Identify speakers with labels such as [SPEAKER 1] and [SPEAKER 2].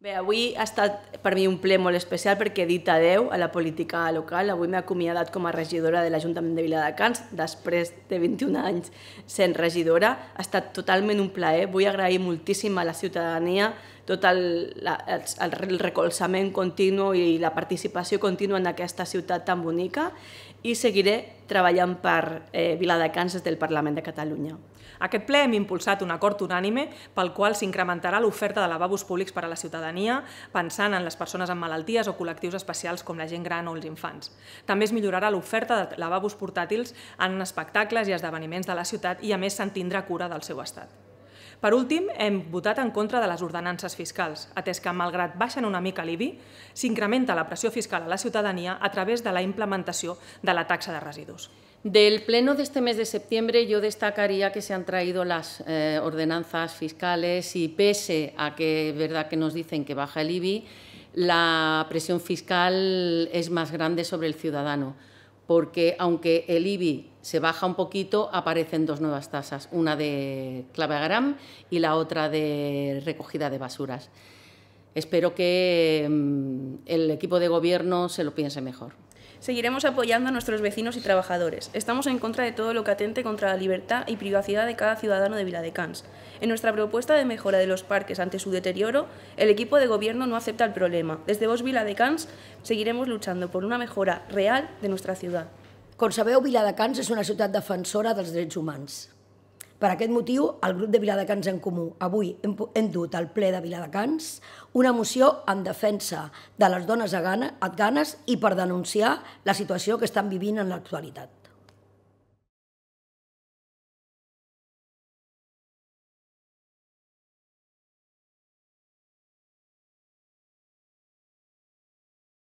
[SPEAKER 1] Bé, avui ha estat per mi un ple molt especial perquè he dit adeu a la política local. Avui m'he acomiadat com a regidora de l'Ajuntament de Viladecans després de 21 anys sent regidora. Ha estat totalment un plaer. Vull agrair moltíssim a la ciutadania tot el, la, el, el recolzament continu i la participació contínua en aquesta ciutat tan bonica i seguiré treballant per eh, Viladecans des del Parlament de Catalunya.
[SPEAKER 2] Aquest ple hem impulsat un acord unànime pel qual s'incrementarà l'oferta de lavabos públics per a la ciutadania, pensant en les persones amb malalties o col·lectius especials com la gent gran o els infants. També es millorarà l'oferta de lavabos portàtils en espectacles i esdeveniments de la ciutat i, a més, se'n tindrà cura del seu estat. Per últim, hem votat en contra de les ordenances fiscals, atès que, malgrat baixen una mica l'IBI, s'incrementa la pressió fiscal a la ciutadania a través de la implementació de la taxa de residus.
[SPEAKER 3] Del pleno de este mes de septiembre yo destacaría que se han traído las eh, ordenanzas fiscales y pese a que es verdad que nos dicen que baja el IBI, la presión fiscal es más grande sobre el ciudadano, porque aunque el IBI se baja un poquito, aparecen dos nuevas tasas, una de clavegram y la otra de recogida de basuras. Espero que mm, el equipo de gobierno se lo piense mejor.
[SPEAKER 4] Seguiremos apoyando a nuestros vecinos y trabajadores. Estamos en contra de todo lo que atente contra la libertad y privacidad de cada ciudadano de Viladecans. En nuestra propuesta de mejora de los parques ante su deterioro, el equipo de gobierno no acepta el problema. Desde Vos Viladecans seguiremos luchando por una mejora real de nuestra ciudad.
[SPEAKER 5] Com sabeu, Viladecans és una ciutat defensora dels drets humans. Per aquest motiu, el grup de Viladecans en Comú avui hem, dut al ple de Viladecans una moció en defensa de les dones afganes i per denunciar la situació que estan vivint en l'actualitat.